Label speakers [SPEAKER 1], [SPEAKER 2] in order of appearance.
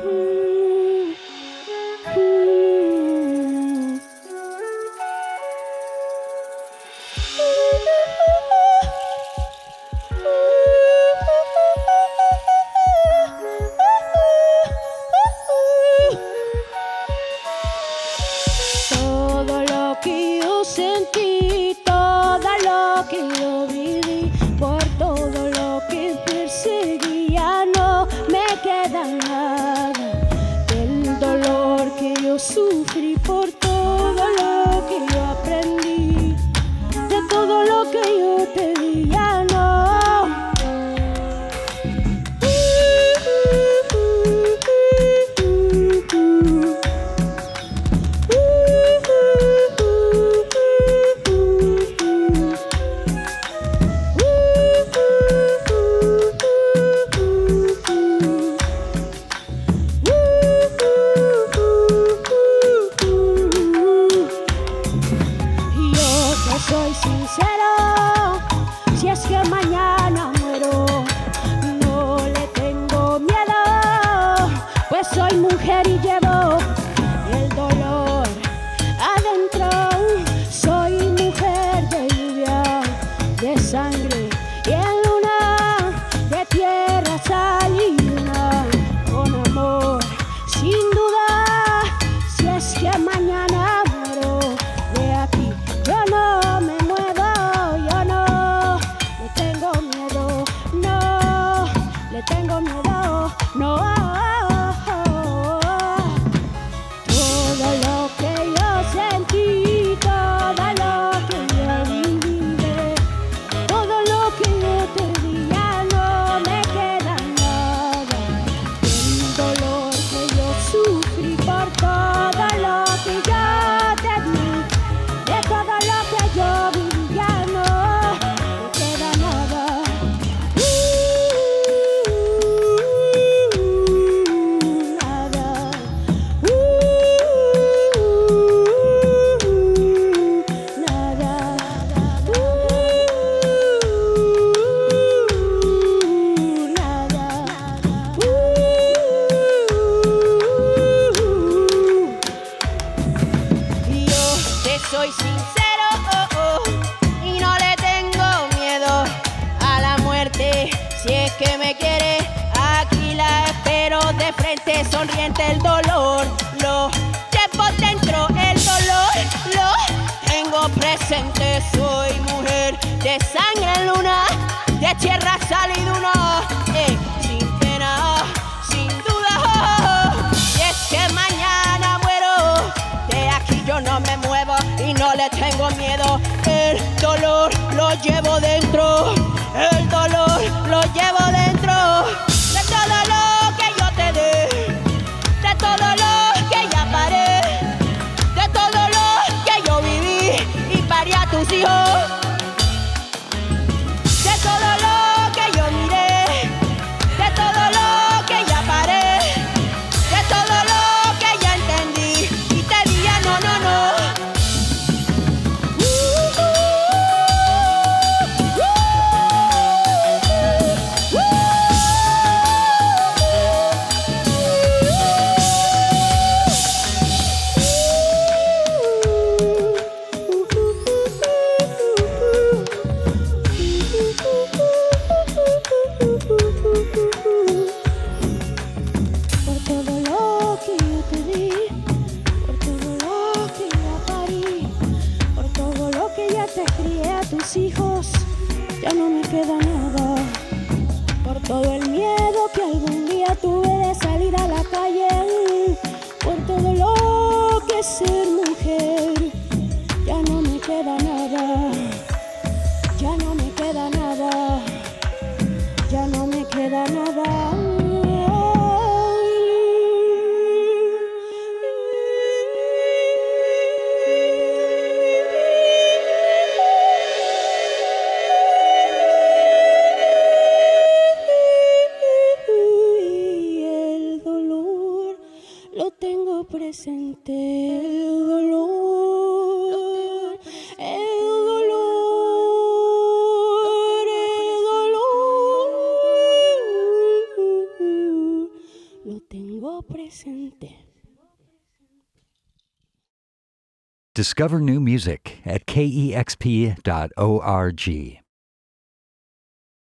[SPEAKER 1] Todo que sincero, si es que mañana muero, no le tengo miedo, pues soy mujer y llevo el dolor adentro. Soy mujer de lluvia, de sangre y en luna, de tierra, sal y luna, con amor, sin duda, si es que mañana tengo miedo, no.
[SPEAKER 2] Frente, sonriente el dolor. Lo llevo dentro, el dolor lo tengo presente. Soy mujer de sangre luna, de tierra salida una, eh, sin pena, sin duda. oh, oh. Y es que mañana muero, de aquí yo no me muevo y no le tengo miedo. El dolor lo llevo dentro, el dolor lo llevo no
[SPEAKER 1] me queda nada. Por todo el miedo que algún día tuve de salir a la calle, por todo lo que ser tengo presente, el dolor, el dolor, el dolor, lo tengo presente.
[SPEAKER 3] Discover new music at kexp.org.